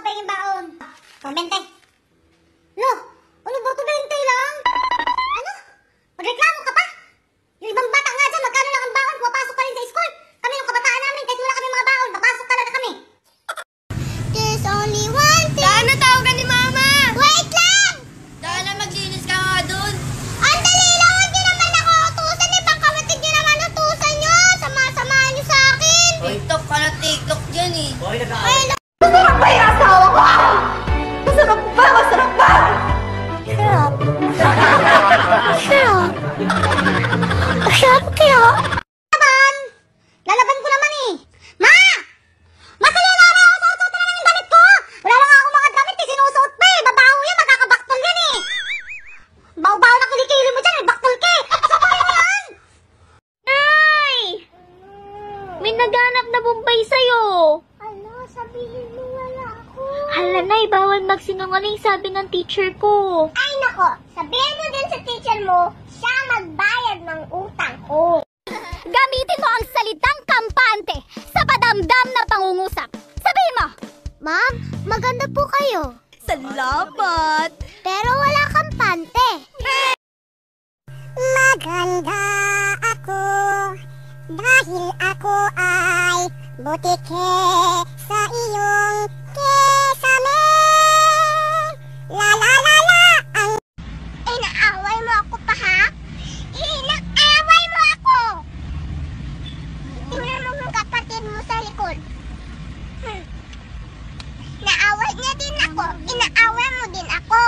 pa yung baon. Oh, Kumbente. Lo, ano ba ito lang? Ano? Magreklamo ka pa? Yung ibang bata nga dyan, magkano lang ang baon, pumapasok pa rin sa school. Kami yung kabataan namin, kahit wala kami mga baon, papasok talaga kami. There's only one thing. Daan na tawag ni Mama. Wait lang! Daan na maglinis ka nga doon. Ang dali lang, huwag niyo naman ako utusan. Ibang kapatid niyo naman utusan niyo. Sama-sama niyo sa akin. Tiktok ka na tiktok dyan eh. Boy, nag Sarap kaya. Laban! Lalaban ko naman eh. Ma! Masaya na ako sa suot na ng damit ko. Wala lang ako mga damit eh. Sinusuot pa eh. Babaho yan. Magkakabaktol yan eh. Baw-baw na kilikili mo dyan eh. Baktol ka eh. Sabay mo yan. Ay! May naghanap na bumbay sa'yo. Ano? Sabihin mo wala ako. Hala, Nay, bawal magsinungaling sabi ng teacher ko. Ay nako, sabihin mo din sa teacher mo, siya magbayad. Gamitin mo ang salitang kampante sa padamdam na pangungusap. Sabihin mo, Ma'am, maganda po kayo. Salamat! Pero wala kampante. Maganda ako dahil ako ay butike niya din ako. Inaawa mo din ako.